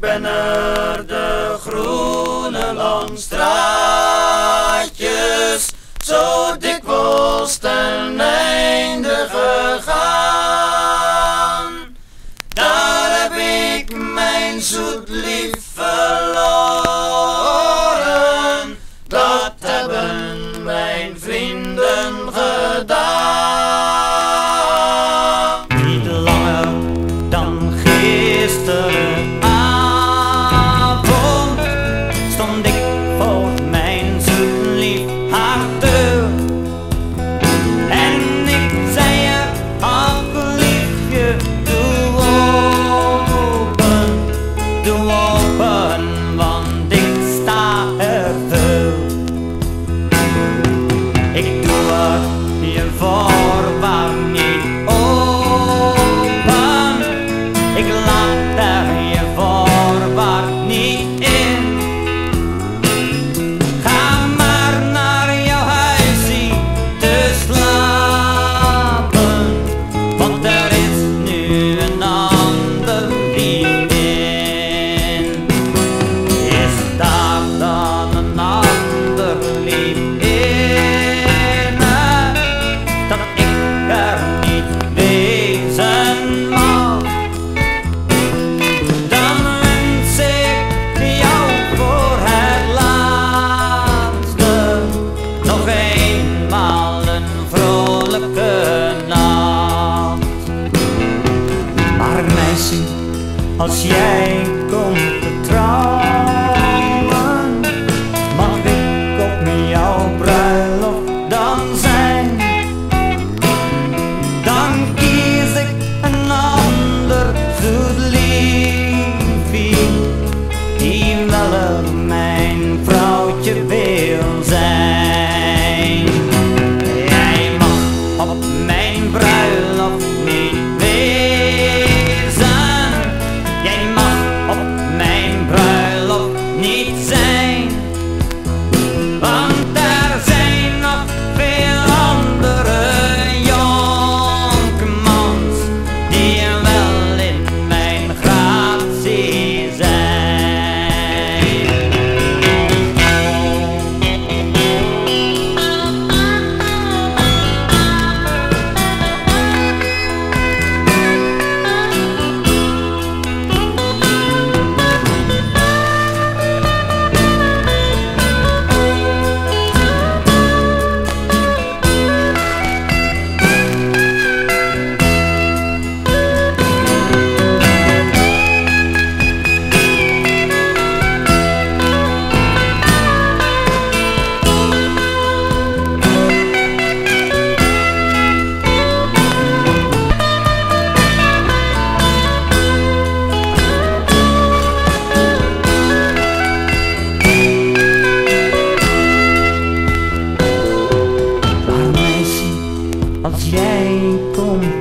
ben er de groene langstraatjes zo dikwijls ten einde gegaan. Daar heb ik mijn zoet heart and. als jij. Boom.